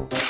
you.